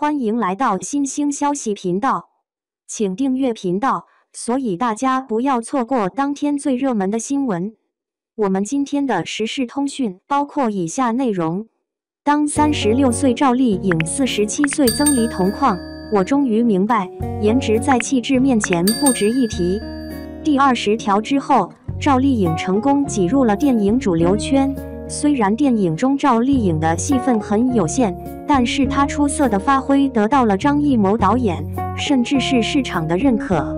欢迎来到新兴消息频道，请订阅频道，所以大家不要错过当天最热门的新闻。我们今天的时事通讯包括以下内容：当三十六岁赵丽颖四十七岁曾黎同框，我终于明白，颜值在气质面前不值一提。第二十条之后，赵丽颖成功挤入了电影主流圈。虽然电影中赵丽颖的戏份很有限，但是她出色的发挥得到了张艺谋导演甚至是市场的认可。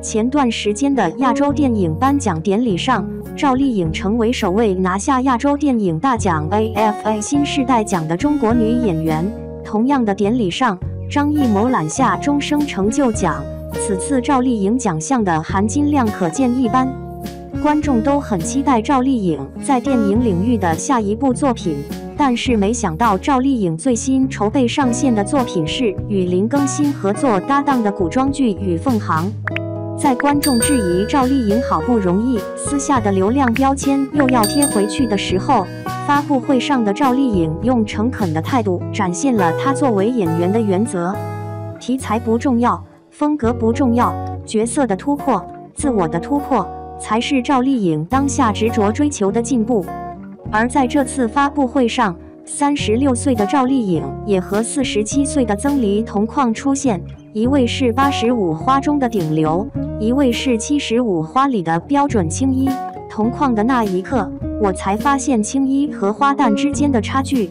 前段时间的亚洲电影颁奖典礼上，赵丽颖成为首位拿下亚洲电影大奖 AFA 新世代奖的中国女演员。同样的典礼上，张艺谋揽下终生成就奖，此次赵丽颖奖项的含金量可见一斑。观众都很期待赵丽颖在电影领域的下一部作品，但是没想到赵丽颖最新筹备上线的作品是与林更新合作搭档的古装剧《与凤行》。在观众质疑赵丽颖好不容易撕下的流量标签又要贴回去的时候，发布会上的赵丽颖用诚恳的态度展现了她作为演员的原则：题材不重要，风格不重要，角色的突破，自我的突破。才是赵丽颖当下执着追求的进步。而在这次发布会上，三十六岁的赵丽颖也和四十七岁的曾黎同框出现，一位是八十五花中的顶流，一位是七十五花里的标准青衣。同框的那一刻，我才发现青衣和花旦之间的差距。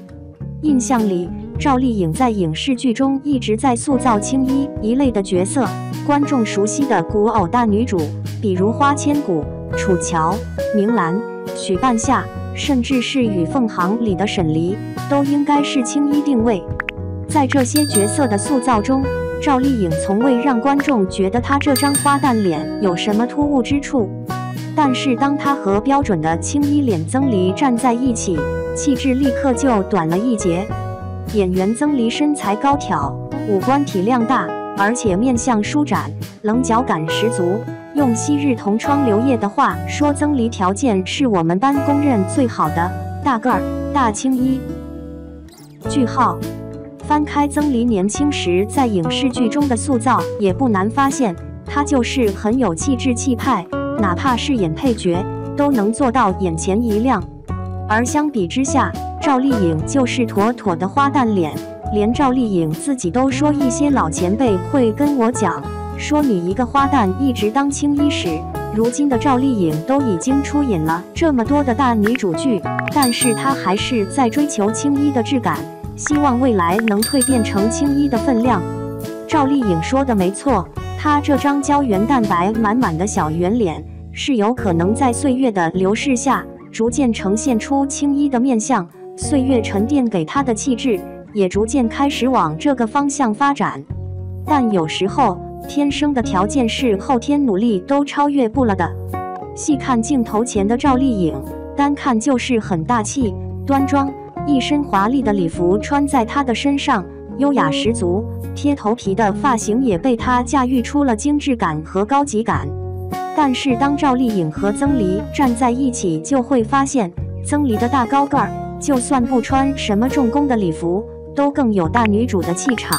印象里，赵丽颖在影视剧中一直在塑造青衣一类的角色，观众熟悉的古偶大女主。比如花千骨、楚乔、明兰、许半夏，甚至是《与凤行》里的沈黎，都应该是青衣定位。在这些角色的塑造中，赵丽颖从未让观众觉得她这张花旦脸有什么突兀之处。但是当她和标准的青衣脸曾黎站在一起，气质立刻就短了一截。演员曾黎身材高挑，五官体量大，而且面相舒展，棱角感十足。用昔日同窗刘烨的话说，曾黎条件是我们班公认最好的，大个儿、大青衣。句号。翻开曾黎年轻时在影视剧中的塑造，也不难发现，他就是很有气质气派，哪怕是演配角，都能做到眼前一亮。而相比之下，赵丽颖就是妥妥的花旦脸，连赵丽颖自己都说，一些老前辈会跟我讲。说你一个花旦一直当青衣时，如今的赵丽颖都已经出演了这么多的大女主剧，但是她还是在追求青衣的质感，希望未来能蜕变成青衣的分量。赵丽颖说的没错，她这张胶原蛋白满满的小圆脸，是有可能在岁月的流逝下，逐渐呈现出青衣的面相。岁月沉淀给她的气质，也逐渐开始往这个方向发展。但有时候。天生的条件是后天努力都超越不了的。细看镜头前的赵丽颖，单看就是很大气、端庄，一身华丽的礼服穿在她的身上，优雅十足。贴头皮的发型也被她驾驭出了精致感和高级感。但是当赵丽颖和曾黎站在一起，就会发现曾黎的大高个儿，就算不穿什么重工的礼服，都更有大女主的气场。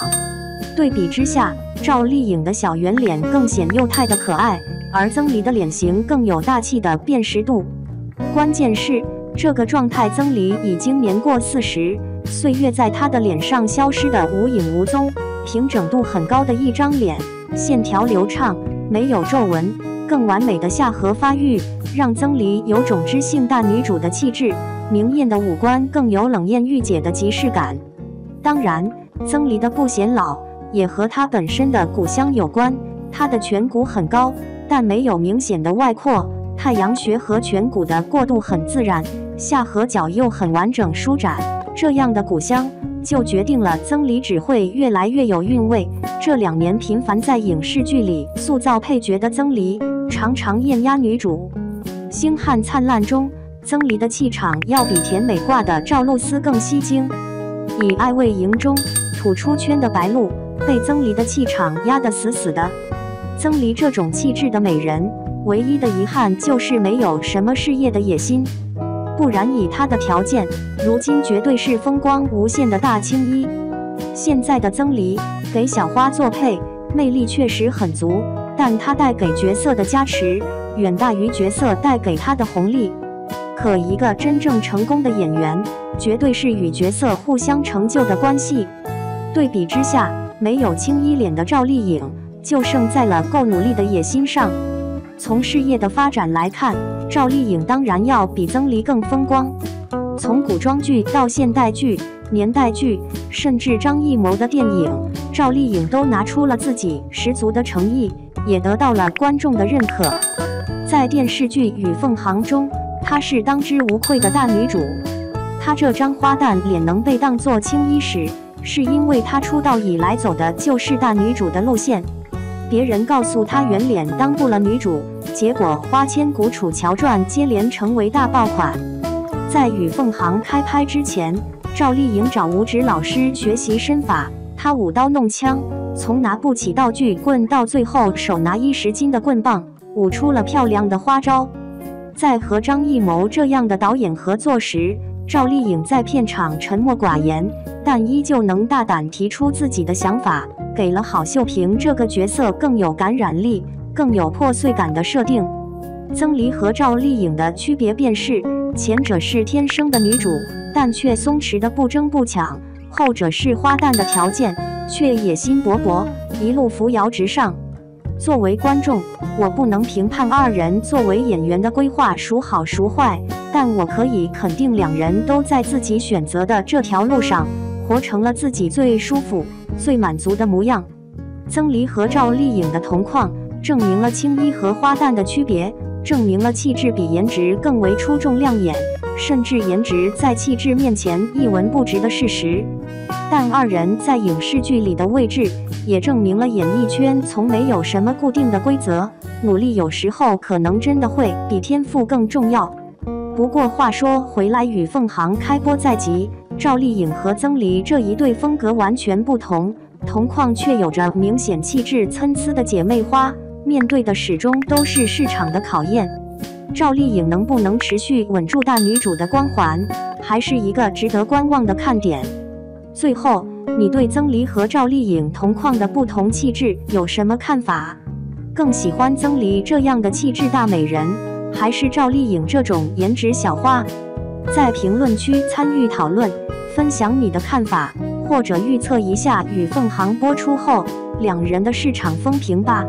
对比之下。赵丽颖的小圆脸更显幼态的可爱，而曾黎的脸型更有大气的辨识度。关键是这个状态，曾黎已经年过四十，岁月在她的脸上消失的无影无踪，平整度很高的一张脸，线条流畅，没有皱纹，更完美的下颌发育，让曾黎有种知性大女主的气质。明艳的五官更有冷艳御姐的即视感。当然，曾黎的不显老。也和他本身的骨相有关，他的颧骨很高，但没有明显的外扩，太阳穴和颧骨的过渡很自然，下颌角又很完整舒展，这样的骨相就决定了曾黎只会越来越有韵味。这两年频繁在影视剧里塑造配角的曾黎，常常艳压女主。《星汉灿烂》中，曾黎的气场要比甜美挂的赵露思更吸睛。以《爱为营》中吐出圈的白鹿。被曾黎的气场压得死死的。曾黎这种气质的美人，唯一的遗憾就是没有什么事业的野心，不然以她的条件，如今绝对是风光无限的大青衣。现在的曾黎给小花做配，魅力确实很足，但她带给角色的加持远大于角色带给她的红利。可一个真正成功的演员，绝对是与角色互相成就的关系。对比之下，没有青衣脸的赵丽颖，就胜在了够努力的野心上。从事业的发展来看，赵丽颖当然要比曾黎更风光。从古装剧到现代剧、年代剧，甚至张艺谋的电影，赵丽颖都拿出了自己十足的诚意，也得到了观众的认可。在电视剧《与凤行》中，她是当之无愧的大女主。她这张花旦脸能被当作青衣使，是因为她出道以来走的就是大女主的路线。别人告诉她圆脸当不了女主，结果《花千骨》《楚乔传》接连成为大爆款。在《与凤行》开拍之前，赵丽颖找武指老师学习身法，她舞刀弄枪，从拿不起道具棍到最后手拿一十斤的棍棒，舞出了漂亮的花招。在和张艺谋这样的导演合作时，赵丽颖在片场沉默寡言，但依旧能大胆提出自己的想法。给了郝秀萍这个角色更有感染力、更有破碎感的设定。曾黎和赵丽颖的区别便是，前者是天生的女主，但却松弛的不争不抢；后者是花旦的条件，却野心勃勃，一路扶摇直上。作为观众，我不能评判二人作为演员的规划孰好孰坏，但我可以肯定，两人都在自己选择的这条路上，活成了自己最舒服。最满足的模样，曾黎和赵丽颖的同框，证明了青衣和花旦的区别，证明了气质比颜值更为出众亮眼，甚至颜值在气质面前一文不值的事实。但二人在影视剧里的位置，也证明了演艺圈从没有什么固定的规则，努力有时候可能真的会比天赋更重要。不过话说回来，与凤航开播在即。赵丽颖和曾黎这一对风格完全不同，同框却有着明显气质参差的姐妹花，面对的始终都是市场的考验。赵丽颖能不能持续稳住大女主的光环，还是一个值得观望的看点。最后，你对曾黎和赵丽颖同框的不同气质有什么看法？更喜欢曾黎这样的气质大美人，还是赵丽颖这种颜值小花？在评论区参与讨论，分享你的看法，或者预测一下《与凤行》播出后两人的市场风评吧。